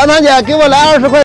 小南姐，给我来二十块。